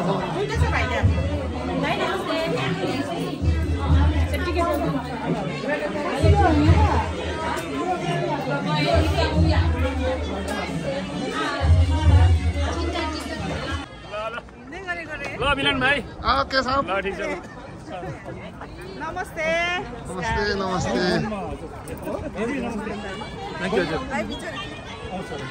दुइटा छ भाइ ल मिलन भाइ। ओके छ? ल ठिक छ। नमस्ते। नमस्ते नमस्ते। थ्याङ्क यू हजुर।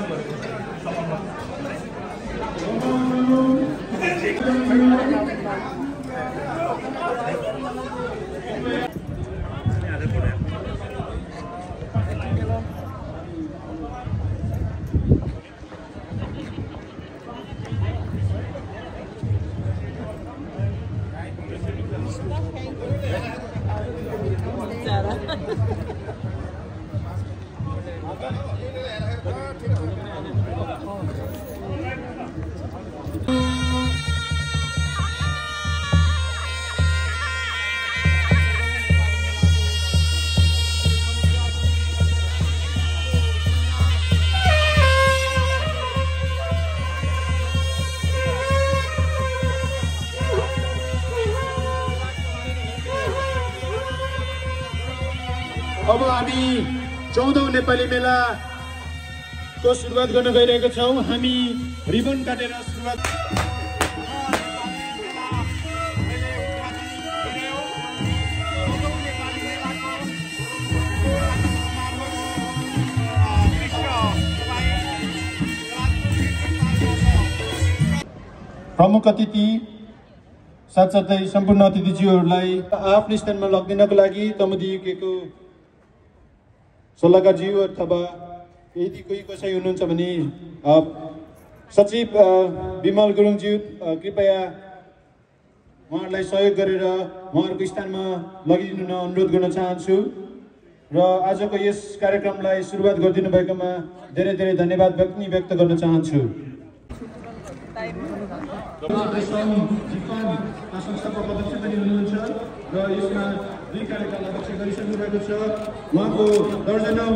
अब चौधौँ नेपाली मेलाको सुरुवात गर्न गइरहेका छौँ हामी रिबन काटेर सुरुवात प्रमुख अतिथि साथसाथै सम्पूर्ण अतिथिज्यूहरूलाई आफ्नो स्थानमा लगिदिनको लागि तमुदियुकेको सल्लाहकारज्यू अथवा यदि कोही कसै हुनुहुन्छ भने सचिव विमल गुरुङज्यू कृपया उहाँहरूलाई सहयोग गरेर उहाँहरूको स्थानमा लगिदिनु अनुरोध गर्न चाहन्छु। र आजको यस कार्यक्रमलाई सुरुवात गरिदिनु भएकोमा धेरै धेरै धन्यवाद व्यक्त नि व्यक्त गर्न चाहन्छु। पनि र यसमा दुई कार्यक्रम अध्यक्ष गरिसक्नु भएको छ उहाँको दर्जनौँ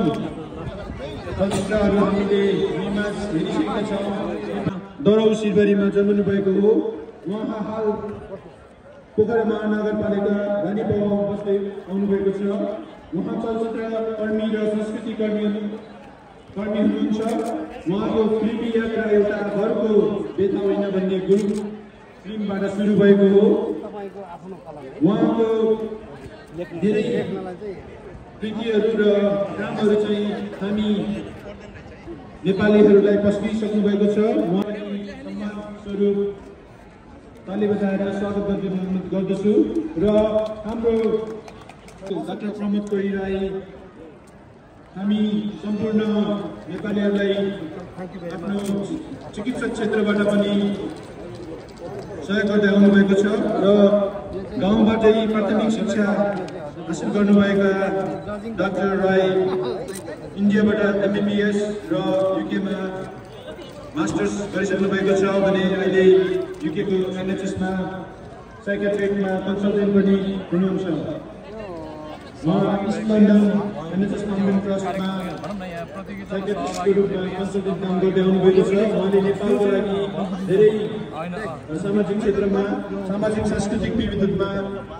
चलचित्रहरू हामीले यहीँमा हेरिसकेका छौँ दरौ सिलगढीमा जन्मनु भएको हो उहाँ हाल पोखरा महानगरपालिका रानीपाउमा बस्दै आउनुभएको छ उहाँ चलचित्र कर्मी र संस्कृति कर्मी कर्मी हुनुहुन्छ उहाँको फिल्मी यात्रा एउटा घरको व्यथा होइन भन्ने गुरु फिल्मबाट सुरु भएको हो उहाँको धेरै कृतिहरू र कामहरू चाहिँ हामी नेपालीहरूलाई पस्किसक्नु भएको छ। सम्मान स्वरूप ताली बजाएर स्वागत गरिदिनु अनुरोध गर्दछु र हाम्रो डाक्टर प्रमोद कोही राई हामी सम्पूर्ण नेपालीहरूलाई आफ्नो चिकित्सा क्षेत्रबाट पनि सहयोग गर्दै आउनुभएको छ र गाउँबाटै प्राथमिक शिक्षा हासिल गर्नुभएका डाक्टर राई इन्डियाबाट एमबिबिएस र युकेमा मास्टर्स गरिसक्नु भएको छ भने अहिले युकेको एनएचएसमा साइकेट्रिकमा कन्सल्टेन्ट पनि हुनुहुन्छ। उहाँ काम गर्दै आउनुभएको छ उहाँले नेपालको लागि धेरै सामाजिक क्षेत्रमा सामाजिक सांस्कृतिक विविधतामा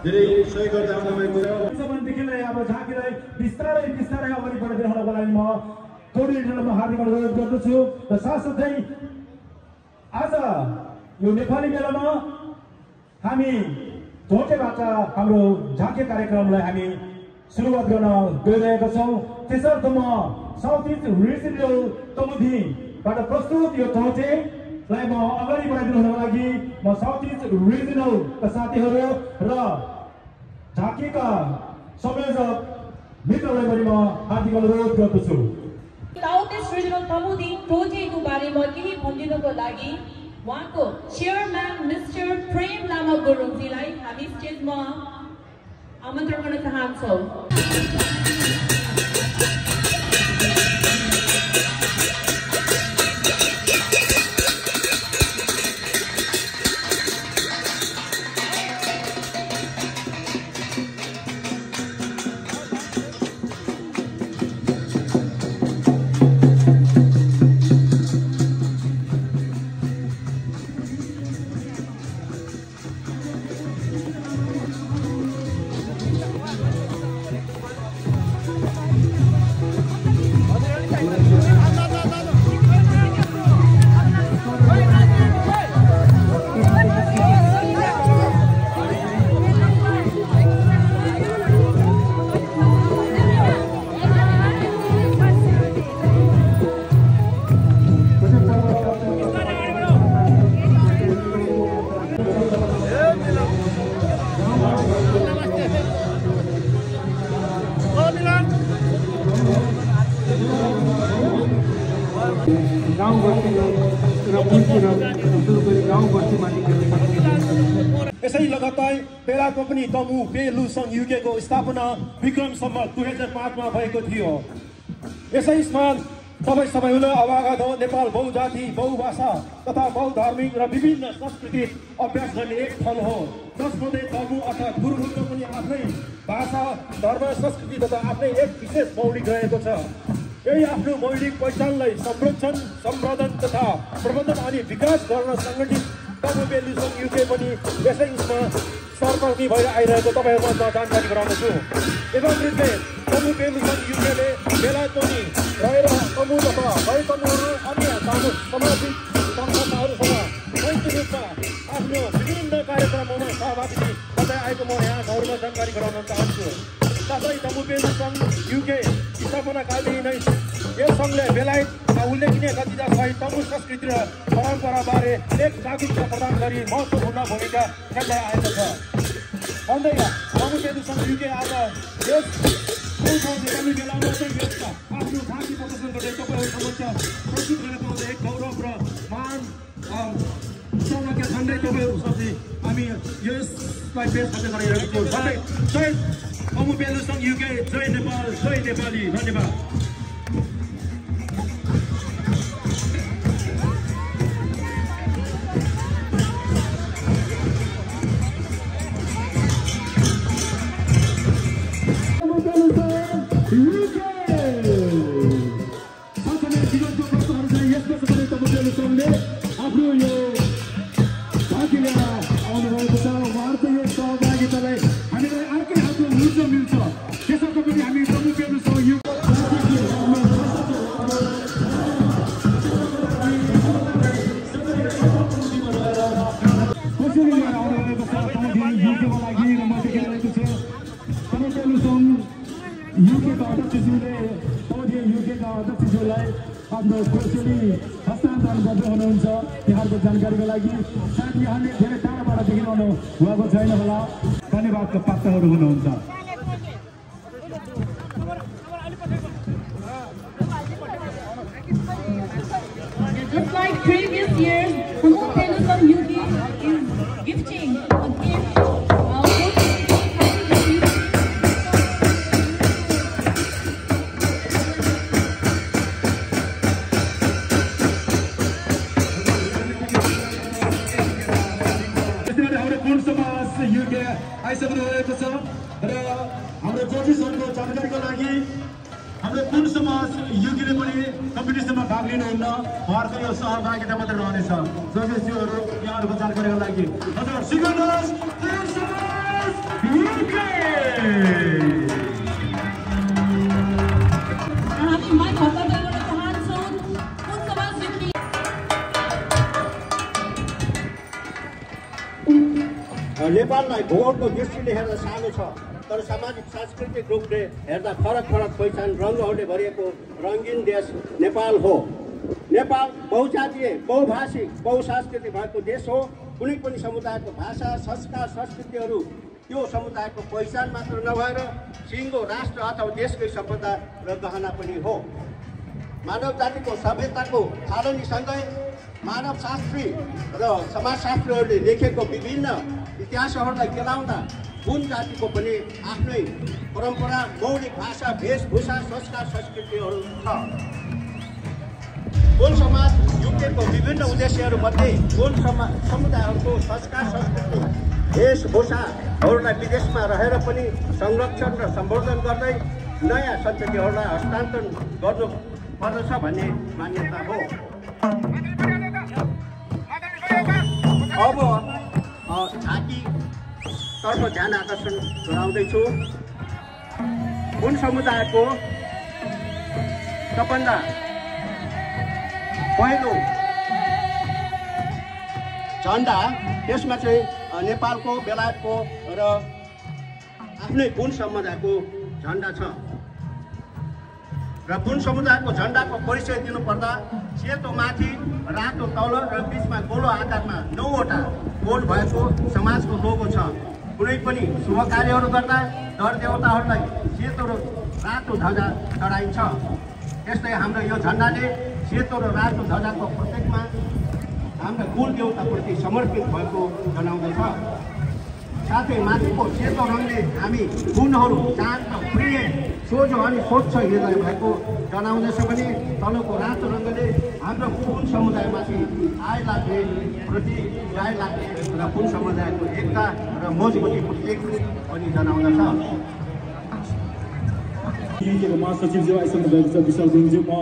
धेरै सहयोग गर्दै आउनुभएको छ। सम्मदेखिलाई अब झाँकीलाई बिस्तारै बिस्तारै अगाडि बढाइदिनको लागि म कोर्डिनेटरमा हार्दिक अनुरोध गर्दछु। र साथसाथै आज यो नेपाली मेलामा हामी धोटेबाट हाम्रो झाँकी कार्यक्रमलाई हामी सुरुवात गर्न गइरहेका छौँ। त्यसर्थ म साउथ इस्ट रिजनल तमुदीबाट प्रस्तुत यो धोटेलाई म अगाडि बढाइदिनुको लागि म साउथ इस्ट रिजनलका साथीहरू र झाँकीका संयोजक मित्रलाई पनि म हार्दिक अनुरोध गर्दछु। साउथ इस्ट रिजनल तमुदी टोजेको बारेमा केही भनिदिनको लागि उहाँको चेयरम्यान मिस्टर प्रेम लामा गुरुङजीलाई हामी स्टेजमा आमन्त्रण गर्न चाहन्छौँ गाउँ पनि पेलु सङ्घ युकेको स्थापना विक्रम सम्म दुई हजार पाँचमा भएको थियो। यसै स्थान तपाईँ सबैले अवगत हो। नेपाल बहुजाति बहुभाषा तथा बहुधार्मिक र विभिन्न संस्कृति अभ्यास गर्ने एक ठाउँ हो। जसमध्ये तमु अर्थात् गुरुङको पनि आफ्नै भाषा धर्म संस्कृति तथा आफ्नै एक विशेष मौलिक रहेको छ। यही आफ्नो मौलिक पहिचानलाई संरक्षण सम्वर्धन तथा प्रबन्धन अनि विकास गर्न सङ्गठित तमु बेलुसङ युके पनि यसै उसमा सरपर्ती भएर आइरहेको तपाईँहरूमा म जानकारी गराउँदछु तमु बेलुसङ युकेले बेलायत पनि रहेर तमु तथा तमुहरू अन्य सामु सामाजिक संस्थाहरूसँग संयुक्त रूपमा आफ्नो विभिन्न कार्यक्रममा सहभागी गर्दै आएको म यहाँहरूमा जानकारी गराउन चाहन्छु। साथै तमु बेलुसङ युके स्थापनाकालदेखि नै यस सङ्घले बेलायतमा उल्लेखनीय नतिजा सहित तमु संस्कृति र परम्पराबारे एक जागरुकता प्रदान गरी महत्त्वपूर्ण भूमिका खेल्दै आएको छ भन्दै तमु बेलुसङ युके आज यस आफ्नो झाँकी प्रदर्शन गर्दै तपाईँहरू समक्ष प्रस्तुत एक गौरव र मान सौभाग्य झन्डै तपाईँहरू हामी यसलाई गरिरहेको छौँ साथै जय तमु बेलुसङ युके जय नेपाल जय नेपाली धन्यवाद आफ्नो यो आफ्नो कोसेली हस्तान्तरण गर्दै हुनुहुन्छ। यहाँहरूको जानकारीको लागि सायद यहाँले धेरै टाढाबाट देखिरहनु भएको छैन होला। धन्यवादका पात्रहरू हुनुहुन्छ। तर सामाजिक सांस्कृतिक रूपले हेर्दा फरक फरक पहिचान रङ्गहरूले भरिएको रङ्गीन देश नेपाल हो। नेपाल बहुजातीय बहुभाषिक बहुसांस्कृतिक भएको देश हो। कुनै पनि समुदायको भाषा संस्कार संस्कृतिहरू त्यो समुदायको पहिचान मात्र नभएर सिङ्गो राष्ट्र अथवा देशकै सम्पदा र गहना पनि हो। मानव जातिको सभ्यताको थालनीसँगै मानव शास्त्री र समाजशास्त्रीहरूले लेखेको विभिन्न इतिहासहरूलाई केलाउँदा कुन जातिको पनि आफ्नै परम्परा मौलिक भाषा वेशभूषा संस्कार संस्कृतिहरू छ। कुन समाज युकेको विभिन्न उद्देश्यहरूमध्ये कुन समा समुदायहरूको संस्कार संस्कृति वेशभूषाहरूलाई विदेशमा रहेर पनि संरक्षण र सम्वर्धन गर्दै नयाँ सन्ततिहरूलाई हस्तान्तरण गर्नु पर्दछ भन्ने मान्यता हो। झाँकीतर्फ ध्यान आकर्षण गराउँदैछु। कुन समुदायको सबभन्दा पहिलो झन्डा त्यसमा चाहिँ नेपालको बेलायतको र आफ्नै कुन समुदायको झन्डा छ। र कुन समुदायको झन्डाको परिचय दिनुपर्दा सेतो माथि रातो तल र बिचमा गोलो आकारमा नौवटा गोल भएको समाजको लोगो छ। कुनै पनि शुभ कार्यहरू गर्दा देवताहरूलाई सेतो र रातो ध्वजा चढाइन्छ। त्यस्तै हाम्रो यो झन्डाले सेतो र रातो ध्वजाको प्रत्येकमा हाम्रा कुल देवताप्रति समर्पित भएको जनाउँदछ। साथै माथिको सेतो रङले हामी गुणहरू शान्त प्रिय सोझो अनि स्वच्छ हृदय भएको जनाउँदछ भने तलको रातो रङ्गले हाम्रो कुन समुदायमाथि आय लाग्ने प्रति गाय लाग्ने र कुन समुदायको एकता र मजबुती प्रत्येक पनि जनाउँदछ। युकेको महासचिवज्यू आइसक्नु भएको छ विशाल गुरुङज्यू म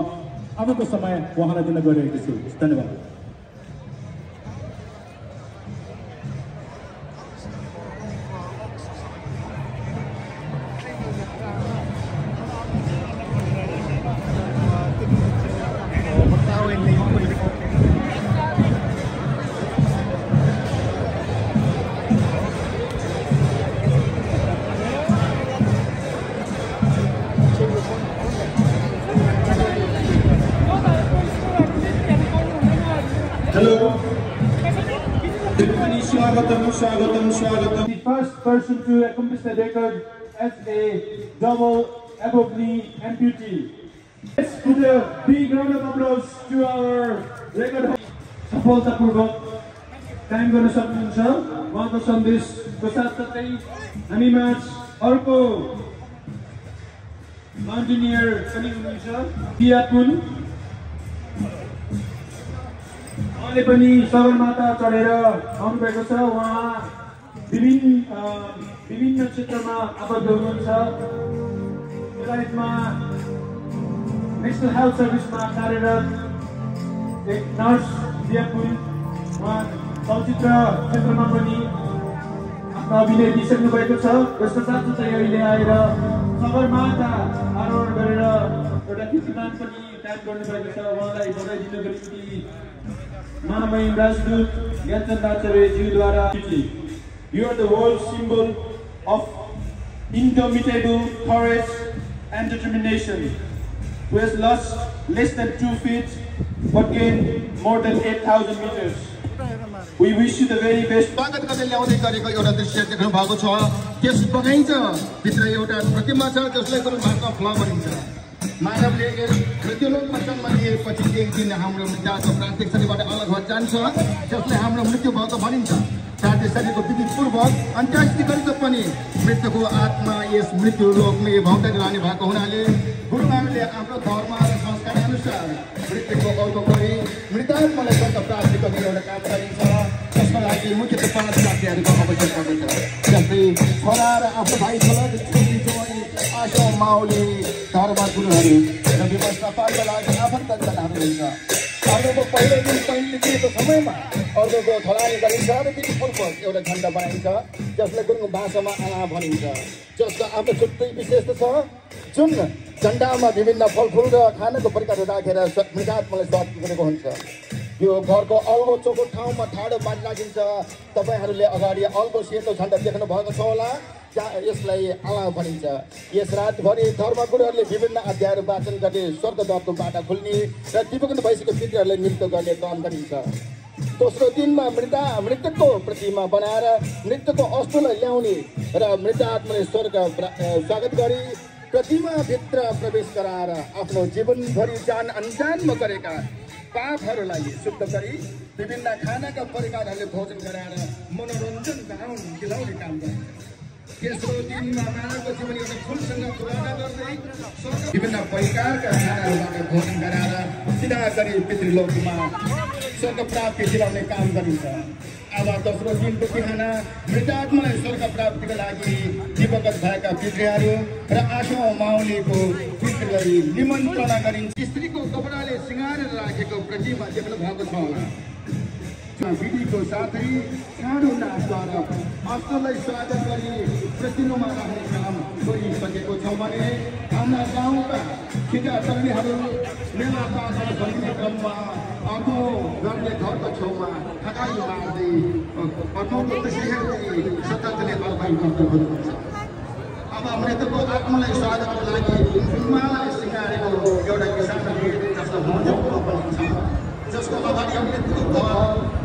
अबको समय उहाँलाई दिन गइरहेको छु। धन्यवाद। स्वागतम स्वागतम स्वागतम the first person to accomplish the record as a double above knee amputee. Let's put a big round of applause to our record सफलतापूर्वक कायम गर्न सक्नुहुन्छ उहाँको सन्देशको साथसाथै हामीमा अर्को माउन्टेनियर पनि हुनुहुन्छ पियापुन उहाँले पनि सगरमाथा चढेर आउनुभएको छ। उहाँ विभिन्न विभिन्न क्षेत्रमा आबद्ध हुनुहुन्छ। बेलायतमा नेसनल हेल्थ सर्भिसमा कार्यरत एक नर्स दियापुन उहाँ चलचित्र क्षेत्रमा पनि आफ्नो अभिनय दिइसक्नु भएको छ। यसको साथसाथै अहिले आएर सगरमाथा आरोहण गरेर एउटा कीर्तिमान पनि कायम गर्नुभएको छ। उहाँलाई बधाई दिनको निम्ति महामहिम राजदूत Gyanchand आचार्यज्यूद्वारा You are the world symbol of indomitable courage and determination, who has lost less than two feet but gained more than 8,000 meters. We wish you the very best. स्वागत गर्दै ल्याउँदै गरेको एउटा दृश्य देख्नु भएको छ त्यस बगैँचा भित्र एउटा प्रतिमा छ जसलाई गुरु भाषा फ्ल भनिन्छ मानवले मृत्युलोकमा जन्म लिएपछि एक दिन हाम्रो मृत्युको प्रान्तिक शरीरबाट अलग भएर जान्छ। जसलाई हाम्रो मृत्यु भएको भनिन्छ। प्रान्तिक शरीरको विधिपूर्वक अन्त्येष्टि गरेको पनि। मृत्युको आत्मा यस मृत्यु लोकमा भौँदै रहने भएको हुनाले गुरुमाहरूले हाम्रो धर्म र संस्कार अनुसार मृत्युको गरी मृतात्मालाई स्वर्ग प्राप्ति गर्ने एउटा काम गरिन्छ। त्यसको लागि मुख्य पाँच जातिहरूको आवश्यक पर्दछ। जस्तै आफ्नो भाइ छोरा आशा माउली धर्म गुरुहरू र व्यवस्थापनका लागि। आफन्तजनहरू हुन्छ अर्कोको पहिलो दिन पहिले दिएको समयमा अर्कोको थलानी गरिन्छ र फुलको एउटा झन्डा बनाइन्छ जसलाई गुरुङ भाषामा आला भनिन्छ। जसको आफ्नो छुट्टै विशेषता छ जुन झन्डामा विभिन्न फलफुल र खानाको प्रकारहरू राखेर मृगात्मालाई स्वागत गरेको हुन्छ। यो घरको अल्गो चोको ठाउँमा ठाडो बाँड राखिन्छ। तपाईँहरूले अगाडि अल्गो सेतो झन्डा देख्नु भएको छ होला। यसलाई आला भनिन्छ। यस रातभरि धर्मगुरुहरूले विभिन्न अध्यायहरू वाचन गर्ने स्वर्गदत्तको बाटा खुल्ने र दिवगत भइसकेको पितृहरूलाई नृत्य गर्ने काम गरिन्छ। दोस्रो दिनमा मृदा मृतकको प्रतिमा बनाएर मृतकको अस्तुलाई ल्याउने र मृत आत्माले स्वर्ग स्वागत गरी प्रतिमाभित्र प्रवेश गराएर आफ्नो जीवनभरि जान अन्जानमा गरेका पापहरूलाई शुद्ध गरी विभिन्न खानाका परिकारहरूले भोजन गराएर मनोरञ्जन गराउन दिलाउने काम गरिन्छ तेस्रो दिनमा मानवको जीवन एउटा फुलसँग तुलना गर्दै विभिन्न परिकारका खानाहरूबाट भोजन गराएर सिधा गरी पितृलोकमा स्वर्ग प्राप्ति दिलाउने काम गरिन्छ। अब दोस्रो दिनको बिहान स्वर्ग प्राप्तिको लागि दिवगत भएका पितृहरू र आशो माउलीको पितृ निमन्त्रणा गरिन्छ। स्त्रीको कपडाले सिँगारेर राखेको प्रतिमा देख्नु भएको छ विधिको साथै सानो नाचद्वारा अस्तलाई स्वागत गरी प्रतिलोमा राख्ने काम गरिसकेको छ भने हाम्रा गाउँका तर्मीहरू मेला पासा गरिने क्रममा अर्को गर्ने घरको छेउमा ठकाई मार्दै अर्कोको त्यसै हेर्दै सतर्कले अल्पाइ गर्दै हुनुहुन्छ अब मृतकको आत्मालाई स्वागतको लागि हिमालय सिँगारेको एउटा किसान जसको मौजको पनि छ जसको अगाडि मृतकको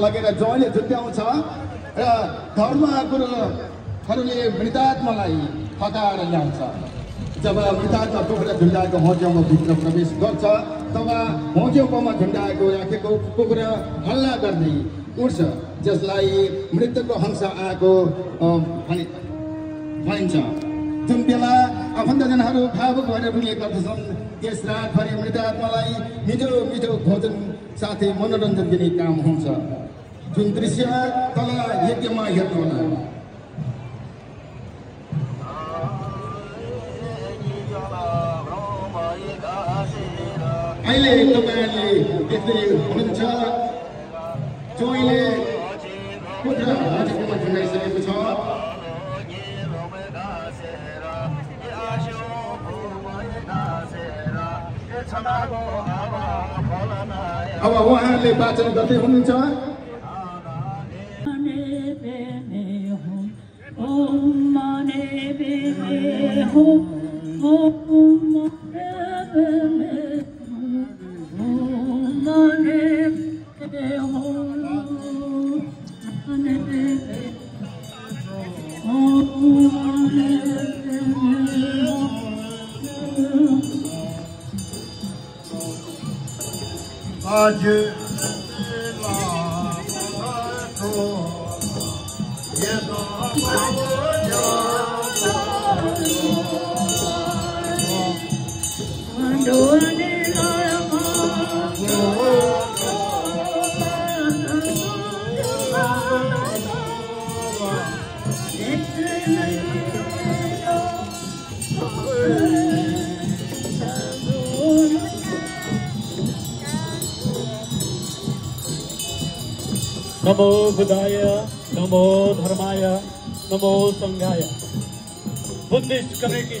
लगेर जयले जुत्याउँछ र धर्म गुरुहरूले मृतात्मालाई हटाएर ल्याउँछ। जब मृतात्मा कुखुरा झुन्डाएको होच्याउमा भित्र प्रवेश गर्छ तब होच्याउमा झुन्डाएको राखेको कुखुरा हल्ला गर्दै उठ्छ जसलाई मृतकको हंस आएको भनिन्छ। जुन बेला आफन्तजनहरू भावुक भएर रुने गर्दछन् त्यस रातभरि मृतात्मालाई मिठो मिठो भोजन साथै मनोरञ्जन दिने काम हुन्छ। जुन दृश्य तल यज्ञमा हेर्नुहोला अहिले तपाईँहरूले देख्दै हुनुहुन्छ जोइले अब उहाँहरूले वाचन गर्दै हुनुहुन्छ आज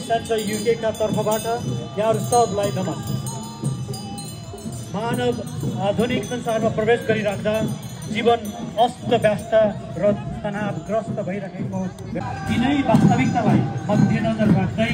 कम्युनिटी सेन्टर युकेका तर्फबाट यहाँहरू सबलाई नमस्ते मानव आधुनिक संसारमा प्रवेश गरिराख्दा जीवन अस्त व्यस्त र तनावग्रस्त भइरहेको तिनै वास्तविकतालाई मध्यनजर राख्दै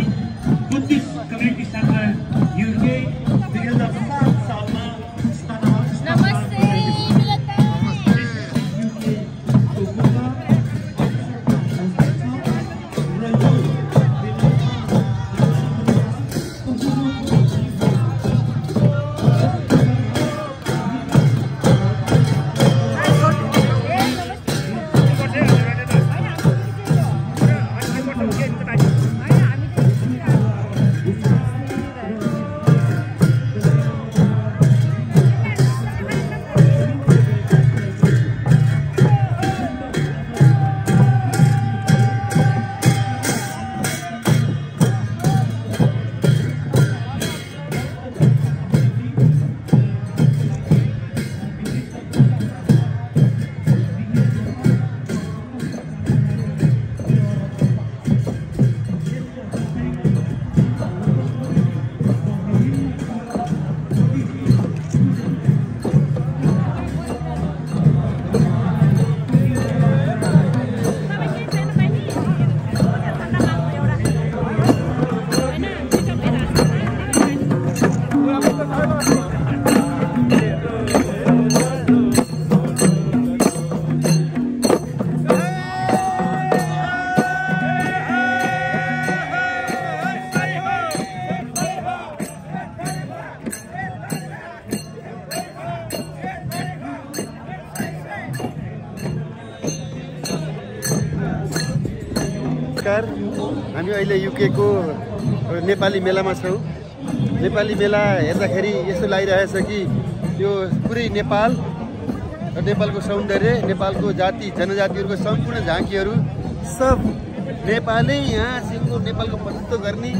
हामी अहिले युकेको नेपाली मेलामा छौँ। नेपाली मेला हेर्दाखेरि यस्तो लागिरहेछ कि यो पुरै नेपाल र नेपालको सौन्दर्य नेपालको जाति जनजातिहरूको सम्पूर्ण झाँकीहरू सब नेपालै यहाँ सिङ्गो नेपालको प्रतिनिधित्व गर्ने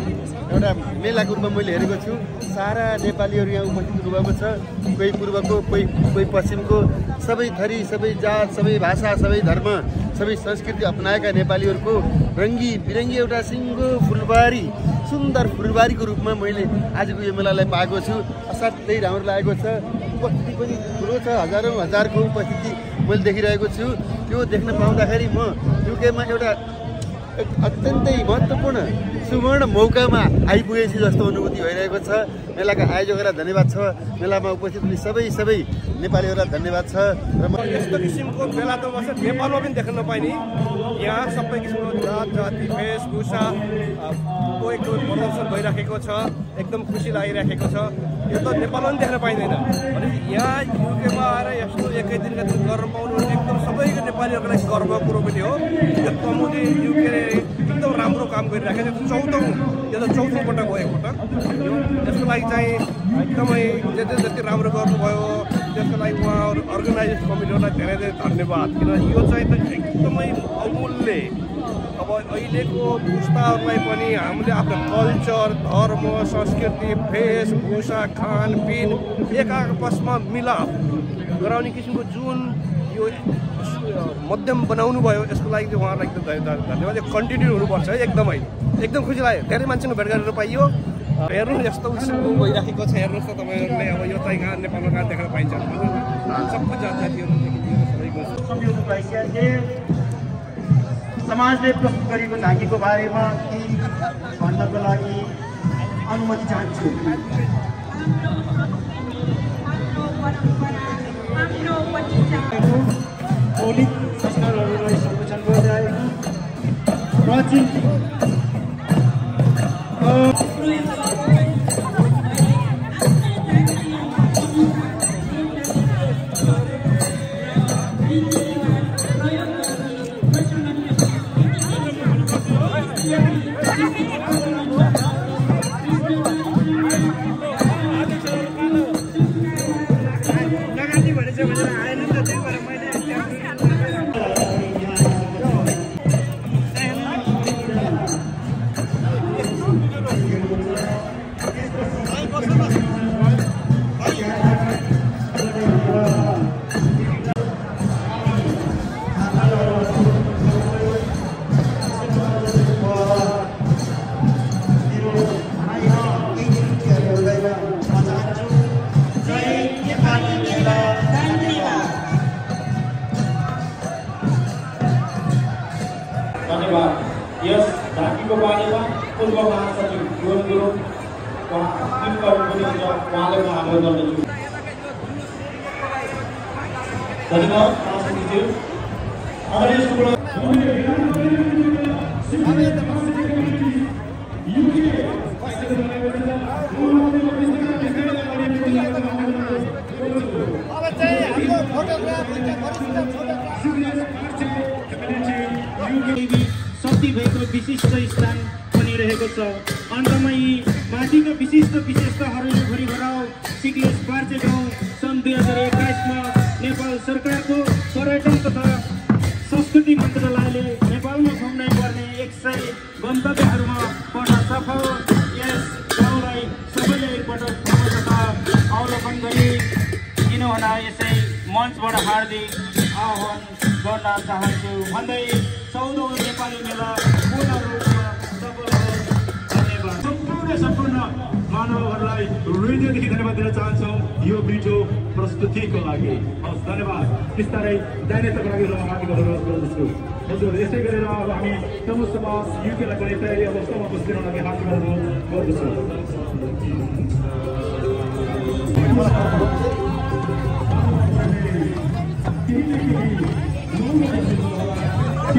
एउटा मेलाको रूपमा मैले हेरेको छु। सारा नेपालीहरू यहाँ उपस्थित हुनुभएको छ। कोही पूर्वको कोही कोही पश्चिमको। सबै थरी सबै जात सबै भाषा सबै धर्म सबै संस्कृति अप्नाएका नेपालीहरूको रङ्गी बिरङ्गी एउटा सिङ्गो फुलबारी सुन्दर फुलबारीको रूपमा मैले आजको यो मेलालाई पाएको छु। असाध्यै राम्रो लागेको छ। उपस्थिति पनि ठुलो छ। हजारौँ हजारको उपस्थिति मैले देखिरहेको छु। त्यो देख्न पाउँदाखेरि म युकेमा एउटा अत्यन्तै महत्त्वपूर्ण सुवर्ण मौकामा आइपुगेछु जस्तो अनुभूति भइरहेको छ। मेलाका आयोजकहरूलाई धन्यवाद छ। मेलामा उपस्थित हुने सबै सबै नेपालीहरूलाई धन्यवाद छ। र म यस्तो किसिमको मेला त बस्छ नेपालमा पनि देख्न नपाइने। यहाँ सबै किसिमको जात जाति वेशभूषा एकदमै प्रदर्शन भइराखेको छ। एकदम खुसी लागिराखेको छ। यो त नेपालमा पनि देख्न पाइँदैन। भनेपछि यहाँ युकेमा आएर यस्तो एकै दिनका दिन गर्न पाउनु भने एकदम सबैको नेपालीहरूको लागि गर्वको कुरो पनि हो। यो कमुदी युकेले एकदम राम्रो काम गरिराखेको छ। चौधौँ यो त चौथो पटक हो एकपटक। यो यसको लागि चाहिँ एकदमै जति जति राम्रो गर्नुभयो त्यसको लागि उहाँहरू अर्गनाइजेसन कमिटीहरूलाई धेरै धेरै धन्यवाद। किन यो चाहिँ त एकदमै अमूल्य। अब अहिलेको पुस्ताहरूलाई पनि हामीले आफ्नो कल्चर धर्म संस्कृति वेशभूषा खानपिन एक आपसमा मिलाप गराउने किसिमको जुन यो मध्यम बनाउनु भयो यसको लागि चाहिँ उहाँहरूलाई एकदम धन्यवाद धन्यवाद। यो कन्टिन्यू हुनुपर्छ है एकदमै एकदम खुसी लाग्यो। धेरै मान्छेको भेट गरेर पाइयो। हेर्नु यस्तो किसिमको भइराखेको छ हेर्नुहोस् त तपाईँहरूले अब यो चाहिँ कहाँ नेपालमा कहाँ देख्न पाइन्छ सबै जात समाजले प्रस्तुत गरेको झाँकीको बारेमा केही भन्नको लागि अनुमति चाहन्छु। मौलिक संस्कारहरूलाई संरक्षण गरिरहेको प्राचीन धन्यवाद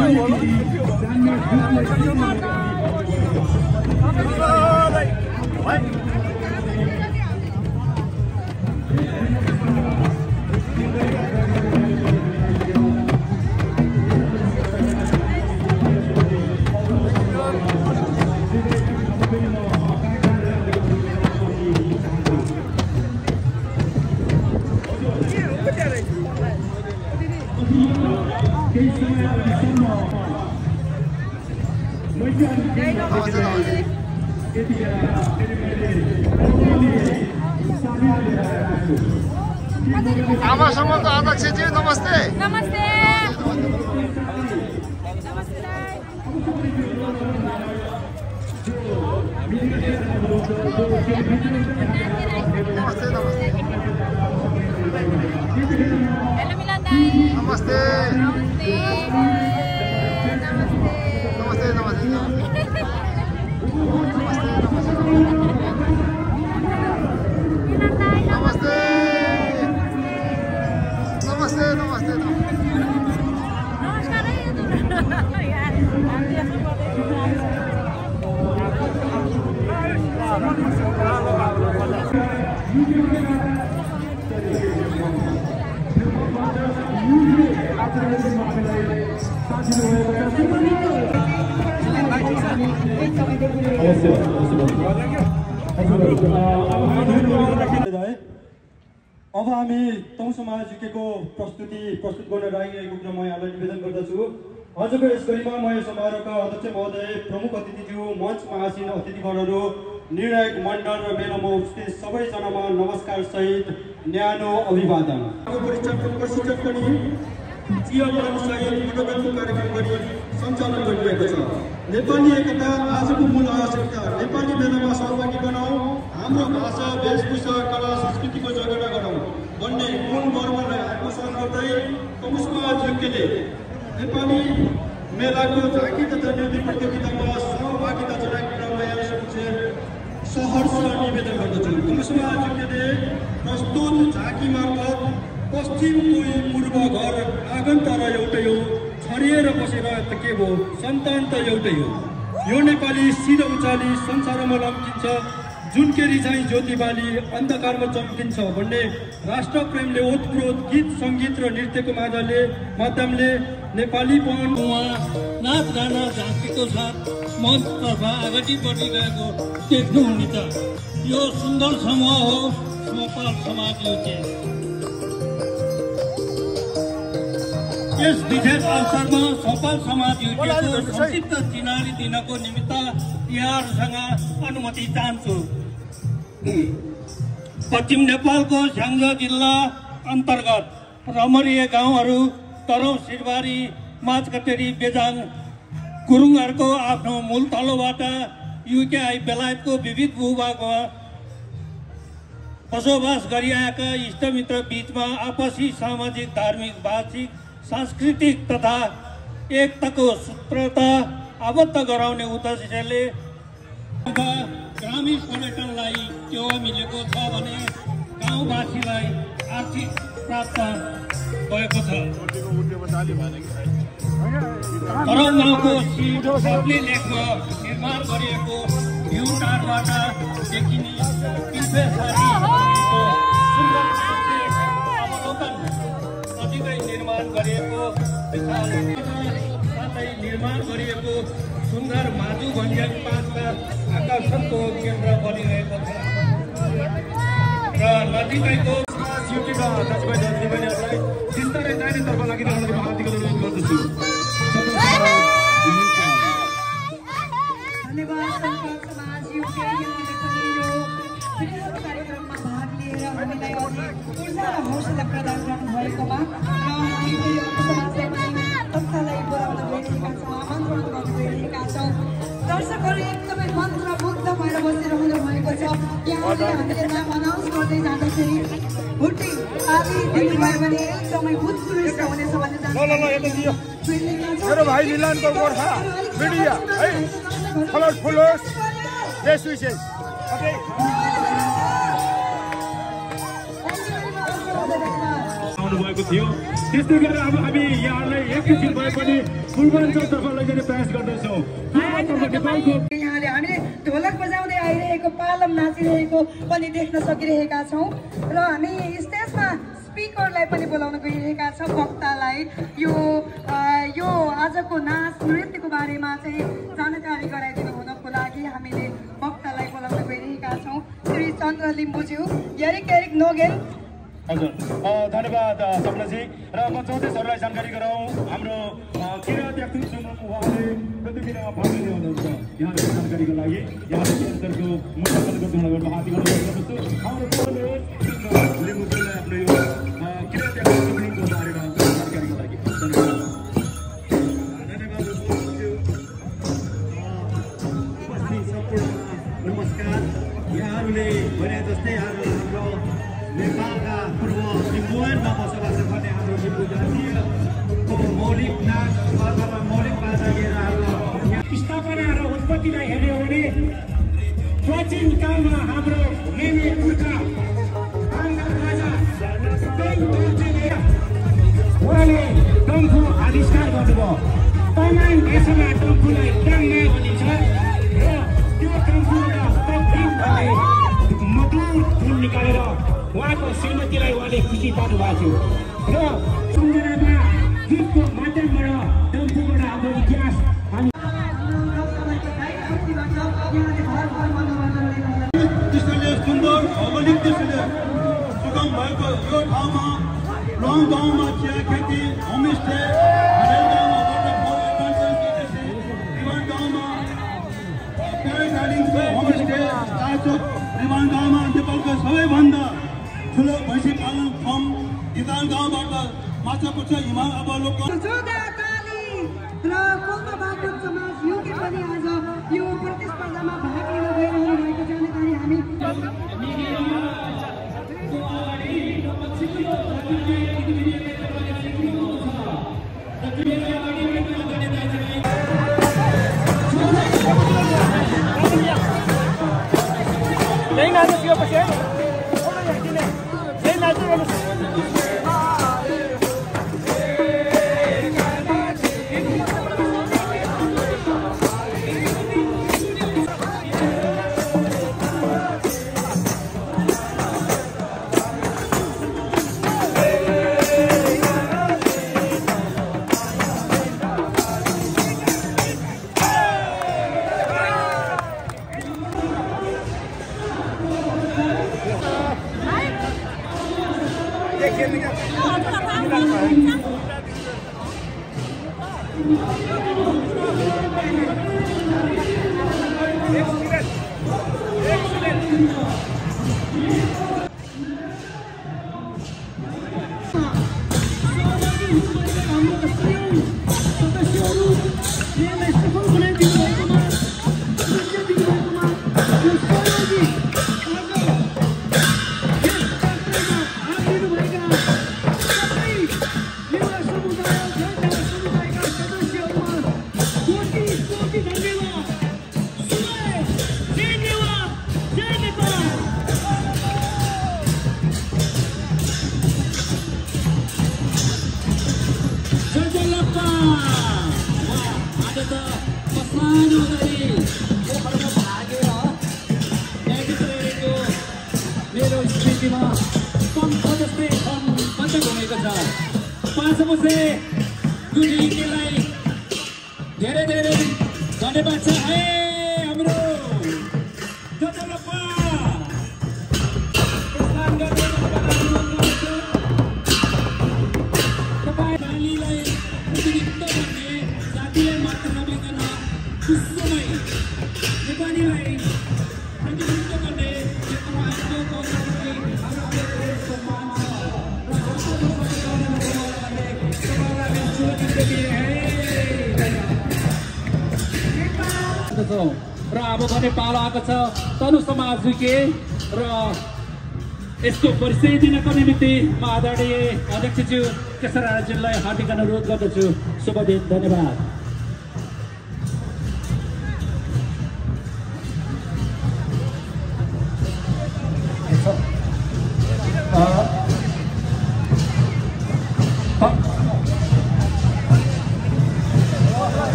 अनुरोध गर्दछु आजको यस गरिमामय समारोहका अध्यक्ष महोदय प्रमुख अतिथिज्यू मञ्चमा आसीन अतिथिगणहरू निर्णायक मण्डल र मेलामा उपस्थित सबैजनामा नमस्कार सहित न्यानो अभिवादन। प्रशिक्षण पनि मनोरञ्जन कार्यक्रम गरी सञ्चालन गरिरहेको छ। नेपाली एकता आजको मूल आवश्यकता। नेपाली मेलामा सहभागी बनाऊ। हाम्रो भाषा वेशभूषा कला संस्कृतिको जगेडा गरौँ भन्ने मूल मर्मलाई आत्मसात गर्दै कमुसमा योग्यले नेपाली मेलाको झाँकी तथा नृत्य प्रतियोगितामा सहभागिता जनाएको क्रममा समक्ष सहर्ष निवेदन गर्दछु कमुसमा योग्यले प्रस्तुत झाँकी मार्फत पश्चिम कोही पूर्व घर आँगन तर एउटै हो छरिएर बसेर त के भयो सन्तान त एउटै हो यो नेपाली सिर उचाली संसारमा लम्किन्छ जुन केरी चाहिँ ज्योति बाली अन्धकारमा चम्किन्छ भन्ने राष्ट्र प्रेमले ओतप्रोत गीत सङ्गीत र नृत्यको माध्यमले माध्यमले नेपालीपन उहाँ नाच गाना झाँकीको साथ मञ्चतर्फ अगाडि बढिरहेको देख्नुहुनेछ। यो सुन्दर समूह हो सोपाल समाज यस विशेष अवसरमा सोपाल समाज संक्षिप्त चिनारी दिनको निमित्त यहाँहरूसँग अनुमति चाहन्छु। पश्चिम नेपालको स्याङ्जा जिल्ला अन्तर्गत रमरिया गाउँहरू तरौ सिरबारी माझकटेरी बेजाङ गुरुङहरूको आफ्नो मूल तलोबाट युकेआई बेलायतको विविध भूभागमा बसोबास गरिआएका इष्टमित्र बिचमा आपसी सामाजिक धार्मिक भाषिक सांस्कृतिक तथा एकताको सूत्रता आबद्ध गराउने उद्देश्यले ग्रामीण पर्यटनलाई टेवा मिलेको छ भने गाउँवासीलाई आर्थिक प्राप्त भएको छ। तरौ गाउँको सिडब्ली लेकमा निर्माण गरिएको भ्यू टारबाट देखिने अवलोकन नजिकै निर्माण गरिएको साथै निर्माण गरिएको सुन्दर माजु भन्ज्याङ पाँचका नजिकैको युकेका दाजुभाइ दाजुबहिनीहरूलाई बिस्तारै म हार्दिक अनुरोध गर्दछु एकदमै उत्कृष्ट हुनेछ भन्ने मेरो भाइ मिलनको गोर्खा मिडिया है? कलर फुलोस बेस्ट विशेष। आउनुभएको थियो। त्यस्तै गरेर अब हामी यहाँलाई एकैछिन भए पनि पूर्वाञ्चलतर्फ लैजाने प्रयास गर्दैछौँ। यहाँले हामीले ढोलक बजाउँदै आइरहेको पालम नाचिरहेको पनि देख्न सकिरहेका छौँ। र हामी स्टेजमा स्पिकरलाई पनि बोलाउन गइरहेका छौँ वक्तालाई। यो यो आजको नाच नृत्यको बारेमा चाहिँ जानकारी गराइदिनु हुनको लागि हामीले वक्तालाई बोलाउन गइरहेका छौँ। श्री चन्द्र लिम्बुज्यू यरिक एरिक नोगेल हजुर। धन्यवाद सपनाजी। र म चौधरी सरलाई जानकारी गराउँ। हाम्रो किराँत उहाँले प्रतिक्रियामा भाग लिँदै हुनुहुन्छ। यहाँको जानकारीको लागि। यहाँले गर्दै हुँदा हार्दिक अनुरोध गर्दछु। हाम्रो भने जस्तै आज हाम्रो नेपालका पूर्व लिम्बुवानमा बसोबास गर्ने हाम्रो लिम्बू जातीयको मौलिक नाच अथवा मौलिक बाजा लिएर आज स्थापना र उत्पत्तिलाई हेऱ्यो भने प्राचीन कालमा हाम्रो मेने पुर्खा उहाँले डम्फु आविष्कार गर्नुभयो तामाङ भाषामा डम्फुलाई डाङ्गा भनिन्छ र त्यो तकलिफ भन्ने मधुर धुन निकालेर उहाँको श्रीमतीलाई उहाँले खुसी पार्नुभएको थियो र सम्झनामा गीतको माध्यमबाट हाम्रो इतिहास हामी भएको रिवान गाउँमा नेपालको सबैभन्दा ठुलो भैँसी पालन फर्म गितान गाउँबाट माछा पुच्छ हिमाल अवलोकन र समाज युके पनि आज यो प्रतिस्पर्धामा भाग लिन गइरहनु भएको जानकारी हामी यही मेरो तनु समाज जुके र यसको परिचय दिनको निमित्त म आदरणीय अध्यक्षज्यू केशर राजज्यूलाई हार्दिक अनुरोध गर्दछु शुभ दिन धन्यवाद म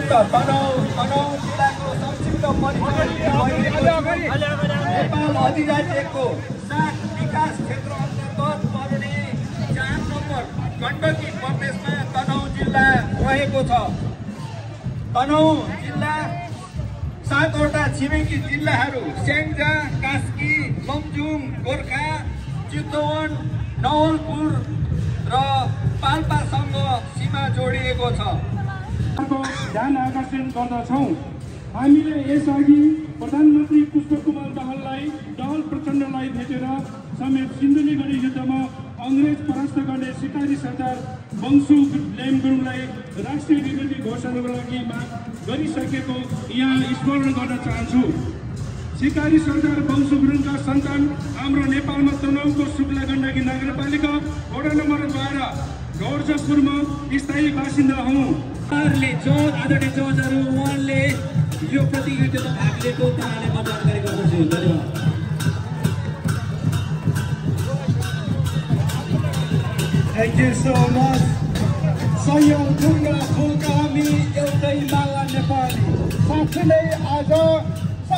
तुरुन्त तनहुँ जिल्लाको संक्षिप्त परिचय नेपाल अधिराज्यको सात विकास क्षेत्र अन्तर्गत पर्ने चार नम्बर गण्डकी प्रदेशमा तनहुँ जिल्ला रहेको छ तनहुँ जिल्ला सातवटा छिमेकी जिल्लाहरू स्याङ्जा कास्की लमजुङ गोर्खा चितवन नवलपुर र पाल्पासँग सीमा जोडिएको छ ध्यान आकर्षण गर्दछौँ। हामीले यसअघि प्रधानमन्त्री पुष्पकुमार दाहाललाई दाहाल प्रचण्डलाई भेटेर समेत सिन्धुली गढी युद्धमा अङ्ग्रेज परास्त गर्ने सिकारी सरदार वंशु लेम गुरुङलाई राष्ट्रिय विभूति घोषणाको लागि माग गरिसकेको यहाँ स्मरण गर्न चाहन्छु। सिकारी सरदार वंशु गुरुङका सन्तान हाम्रो नेपालमा तनहुको शुक्ला गण्डकी नगरपालिका वडा नम्बर बाह्र गौरजपुरमा स्थायी बासिन्दा हुँ उहाँहरूले जज आदरणीय जजहरू उहाँले यो प्रतियोगितामा भाग लिएको उहाँले म जानकारी गर्दछु धन्यवाद। Thank you so much. सयौँ ढुङ्गा फुलका हामी एउटै माला नेपाली। साँच्चै आज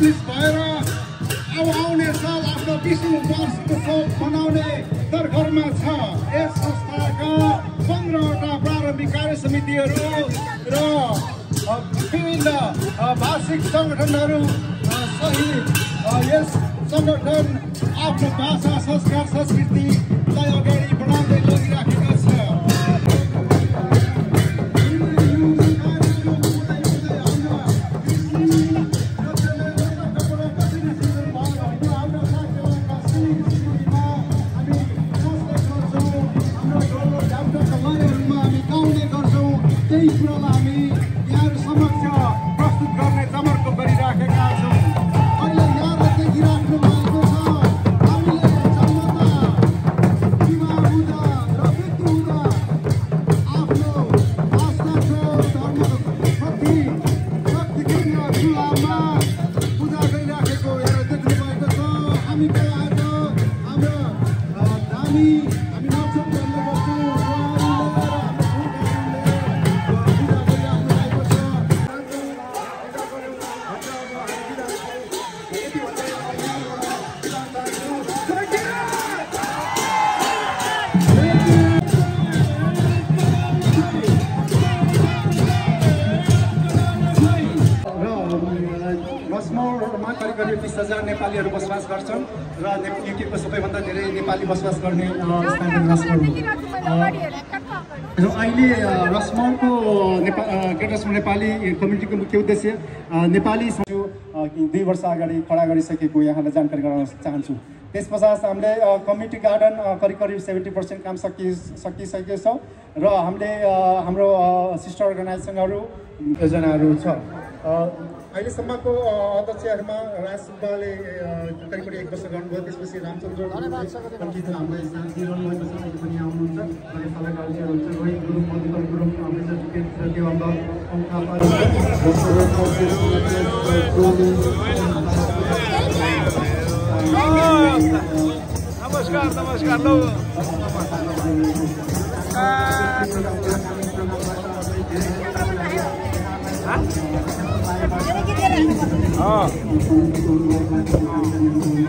इस्टाब्लिस भएर अब आउने साल आफ्नो बिसौँ वर्षको मनाउने तर्खरमा छ। यस संस्थाका पन्ध्रवटा प्रारम्भिक कार्य समितिहरू र विभिन्न भाषिक सङ्गठनहरू सहित यस सङ्गठन आफ्नो भाषा संस्कार संस्कृतिलाई अगाडि गर्छन् र युकेको सबैभन्दा धेरै नेपाली बसोबास गर्ने र अहिले अ, रसमौरको नेपा अ, ग्रेटर रसमौर नेपाली कम्युनिटीको मुख्य उद्देश्य नेपाली दुई वर्ष अगाडि खडा गरिसकेको यहाँलाई जानकारी गराउन चाहन्छु। त्यस पश्चात हामीले कम्युनिटी गार्डन करिब करिब सेभेन्टी पर्सेन्ट काम सकि सकिसकेको छ र हामीले हाम्रो सिस्टर अर्गनाइजेसनहरू योजनाहरू छ। अहिलेसम्मको अध्यक्षहरूमा राज सुब्बाले करिब एक वर्ष गर्नुभयो त्यसपछि रामचन्द्र पण्डित हामीलाई स्थान दिइरहनु भएको छ अहिले पनि आउनुहुन्छ। अनि सल्लाहकार हुनुहुन्छ रोहित गुरुङ मधुकर गुरुङ अमृत जितेन्द्र देवाम्ब ओम थापा नमस्कार नमस्कार लौ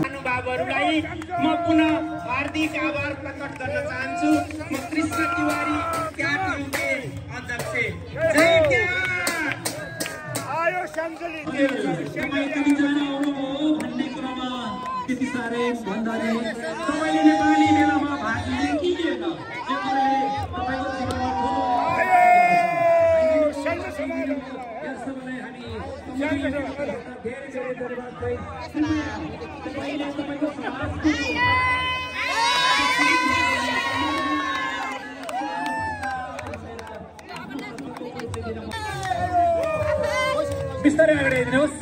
महानुभावहरूलाई म पुनः हार्दिक आभार प्रकट गर्न चाहन्छु म कृष्ण तिवारी त्यति तपाईँले नेपाली मेलामा भाग लिए कि यो कुराले तपाईँको जीवनमा ठुलो यसैले हामी धेरै धेरै धन्यवाद बिस्तारै अगाडि आइदिनुहोस्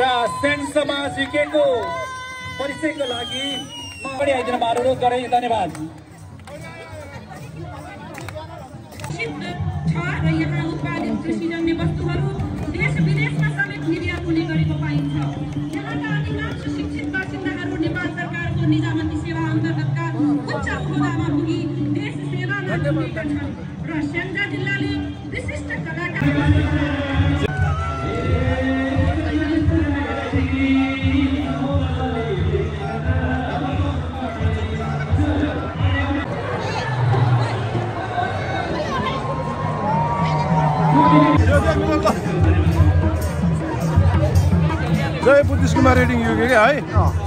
र सेन्ट समाज युकेको परिचयको लागि म अगाडि आइदिनु अनुरोध गरेँ धन्यवाद। र यहाँ उत्पादित कृषिजन्य वस्तुहरू और सेवा अंतर्गत उच्च होदामाभोगी देश सेवा र स्याङ्जा जिल्लाले विशिष्ट कलाकार जय बुद्धिस्ट कुमार रेडिङ यो के है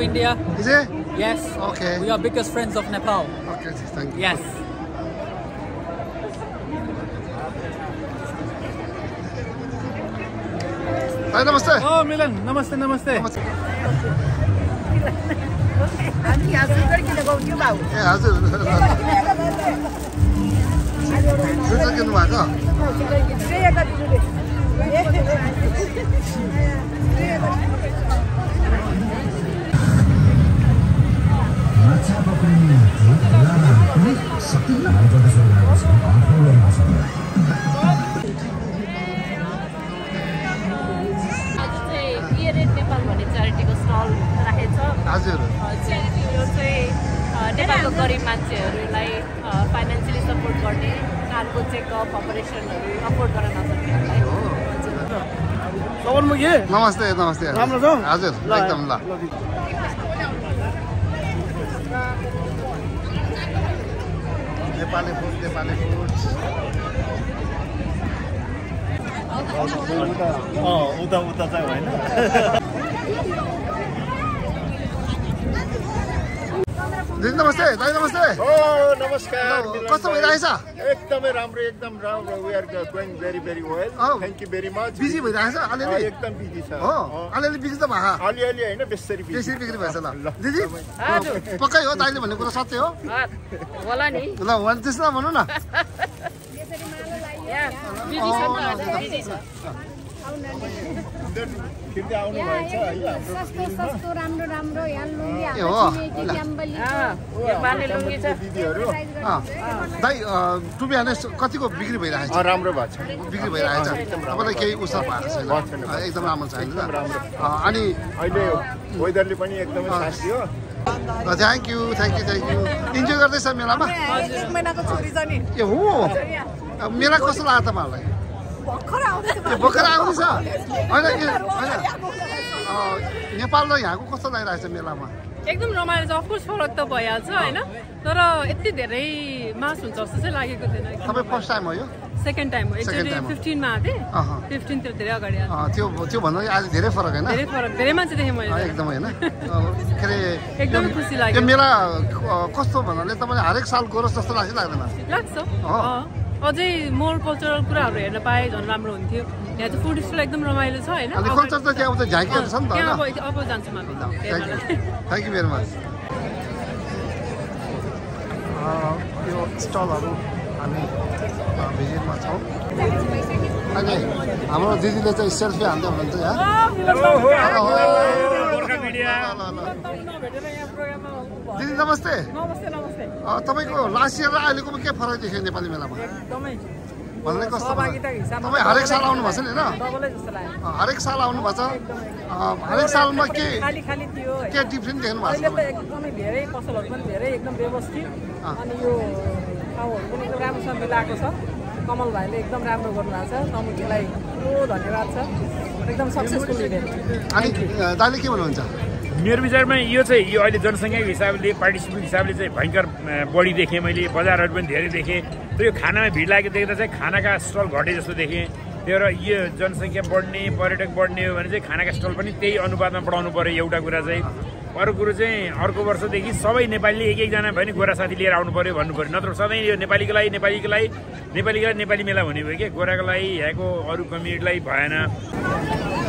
of India. Is it? Yes. Okay. We are biggest friends of Nepal. Okay, thank you. Yes. दाइ नमस्ते ओ मिलन नमस्ते नमस्ते ए हजुर स्वेटर किन्नु भएको नेपालको गरिब मान्छेहरूलाई फाइनेन्सियली सपोर्ट गर्ने कानको चेकअप अपरेसनहरू अफोर्ड गर्न नसक्नेहरूलाई नमस्ते नमस्ते। राम्रो छौ? हजुर एकदम ल। नेपाली फुड नेपाली फुड उता उता चाहिँ होइन दिदी नमस्ते दाइ नमस्ते ओ नमस्कार कस्तो भइरहेछ एकदमै राम्रो एकदम राम्रो we are going very very well thank you very much busy भइरहेछ अलिअलि? एकदम बिजी छ। हो अलिअलि बिजी त भएको अलिअलि होइन बेसरी बिजी त्यसरी बिक्री भएछ ल। दिदी? पक्कै हो दाइले भन्ने कुरा सत्य हो। होला नि। ल भने त्यसमा भनौँ न। सस्तो सस्तो राम्रो राम्रो यहाँ लुङ्गी। दाइ हाल्ने कतिको बिक्री भइरहेको छ अँ, राम्रो भएको छ। बिक्री भइरहेको छ। तपाईँलाई केही उसर भएको छैन? एकदम राम्रो छ अनि अहिले वेदरले पनि एकदमै thank you thank you thank you enjoy गर्दैछ मेलामा? एक महिनाको छोरी छ नि। ए हो। अब मेला कस्तो लाग्यो तपाईँहरूलाई? भर्खर आउँदैछ होइन के होइन अँ, नेपाल र यहाँको कस्तो लागिरहेको छ मेलामा एकदम रमाइलो छ। अफकोर्स फरक त भइहाल्छ होइन? तर यति धेरै मास हुन्छ जस्तो चाहिँ लागेको थिएन। तपाईँ फर्स्ट टाइम हो यो? सेकेन्ड टाइम हो। हो। फिफ्टिनमा आएको थिएँ अहँ। फिफ्टिन त्यो धेरै अगाडि त्यो त्यो भन्दा आज धेरै फरक होइन? धेरै फरक। धेरै मान्छे देखेँ मैले। एकदम होइन। के अरे एकदमै खुसी लाग्यो। मेला कस्तो भन्नाले तपाईँले हरेक साल गरोस् जस्तो लाग्छ लाग्दैन? लाग्छ। अझै मोर कल्चरल कुराहरू हेर्न पाए झन् राम्रो हुन्थ्यो। यहाँ चाहिँ फुड स्टल एकदम रमाइलो छ होइन? अब अब जान्छौँ हामी थ्याङ्क यू भेरी मच यो स्टलहरू हामी भिजिटमा छौँ। अनि हाम्रो दिदीले चाहिँ सेल्फी हान्दै हुनुहुन्छ यहाँ दिदी नमस्ते नमस्ते। तपाईँको लास्ट इयर र अहिलेकोमा के फरक देख्यो नेपाली मेलामा? एकदमै। भन्ने कस्तो तपाईँ हरेक साल आउनु भएको छ नि होइन? हरेक साल आउनु भएको छ। हरेक सालमा के? के डिफ्रेन्ट देख्नु भएको छ? एकदमै धेरै पसलहरू पनि धेरै एकदम व्यवस्थित। अनि यो ठाउँहरू पनि राम्रोसँग मिलाएको छ। कमल भाइले एकदम राम्रो गर्नुभएको छ। तमुजीलाई ठुलो धन्यवाद छ। एकदम सक्सेसफुल इभेन्ट अनि अ, दाइले के भन्नुहुन्छ? मेरो विचारमा यो चाहिँ यो अहिले जनसङ्ख्याको हिसाबले पार्टिसिपेन्ट हिसाबले चाहिँ भयङ्कर बढी देखेँ मैले बजारहरू पनि धेरै देखेँ। तर यो खानामा भिड लागेको देख्दा चाहिँ खानाका स्टल घटे जस्तो देखेँ। त्यो र यो जनसङ्ख्या बढ्ने पर्यटक बढ्ने हो भने चाहिँ खानाका स्टल पनि त्यही अनुपातमा बढाउनु पऱ्यो एउटा कुरा चाहिँ। अरू कुरो चाहिँ अर्को वर्षदेखि सबै नेपालीले एक एकजना भयो भने गोरा साथी लिएर आउनु पऱ्यो भन्नु पऱ्यो नत्र सधैँ यो नेपालीको लागि नेपालीको लागि नेपालीको लागि नेपाली मेला हुने भयो कि गोराको लागि यहाँको अरू कम्युनिटीलाई भएन।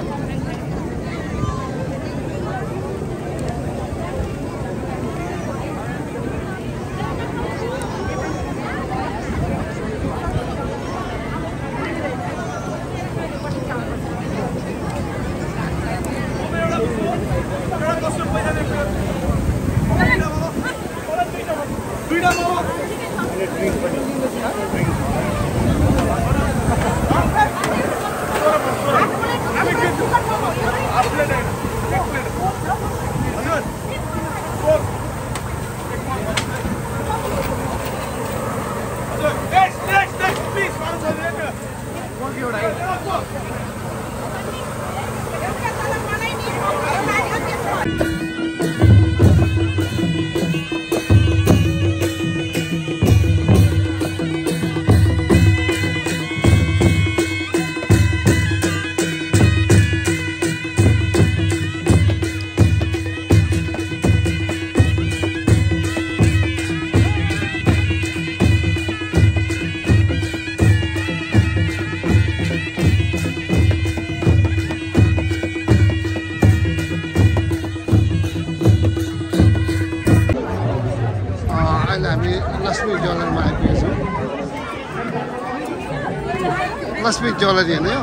होइन यो?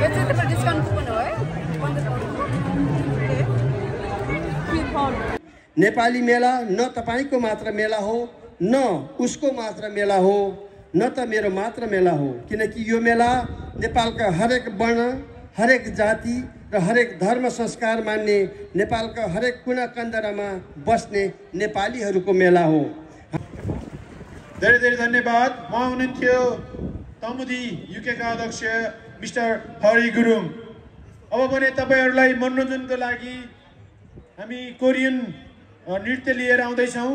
यो चाहिँ है नेपाली मेला न तपाईँको मात्र मेला हो न उसको मात्र मेला हो न त मेरो मात्र मेला हो। किनकि यो मेला नेपालका हरेक वर्ण हरेक जाति र हरेक धर्म संस्कार मान्ने नेपालका हरेक कुना कन्दरामा बस्ने नेपालीहरूको मेला हो। धेरै धेरै धन्यवाद। उहाँ हुनुहुन्थ्यो तमुदी युकेका अध्यक्ष मिस्टर हरि गुरुङ अब भने तपाईँहरूलाई मनोरञ्जनको लागि हामी कोरियन नृत्य लिएर आउँदैछौँ।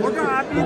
फोटो हापी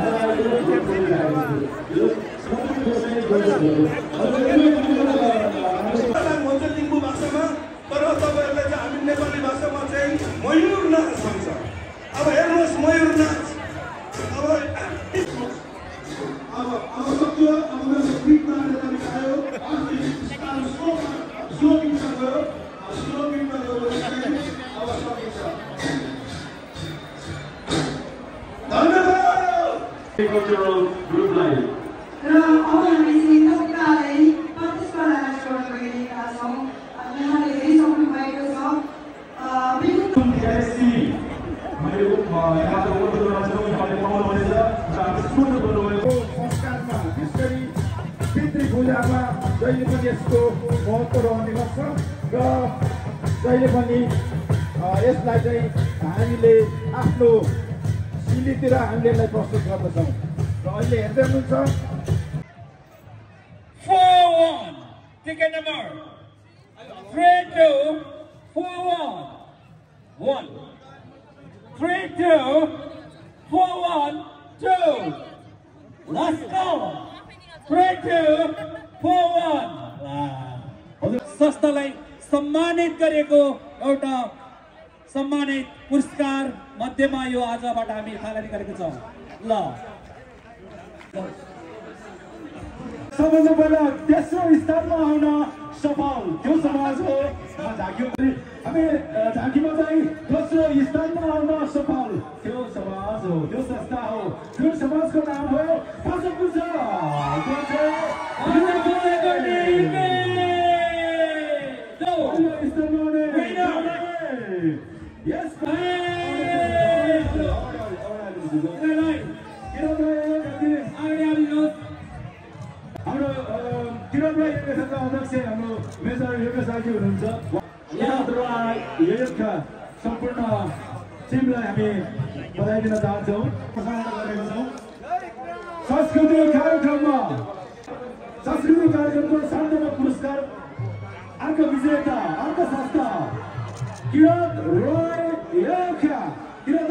हाम्रो अध्यक्ष हाम्रो मेजर हुनुहुन्छ सम्पूर्ण टिमलाई हामी बधाई दिन सांस्कृतिक सांस्कृतिक कार्यक्रमको पुरस्कार अर्को विजेता अर्को संस्था किरण रोय योखा किरण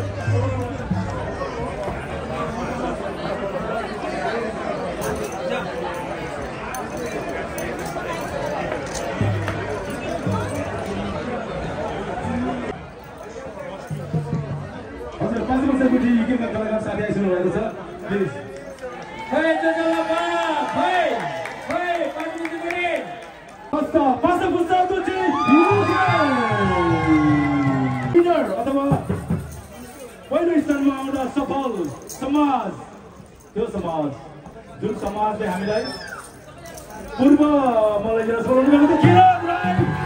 टिमका कलाकार साथी आइसक्नु भएको छ प्लिज अथवा पहिलो स्थानमा आउँदा सफल समाज त्यो समाज जुन समाजले हामीलाई पूर्व मलाई बोलाउनु भएको थियो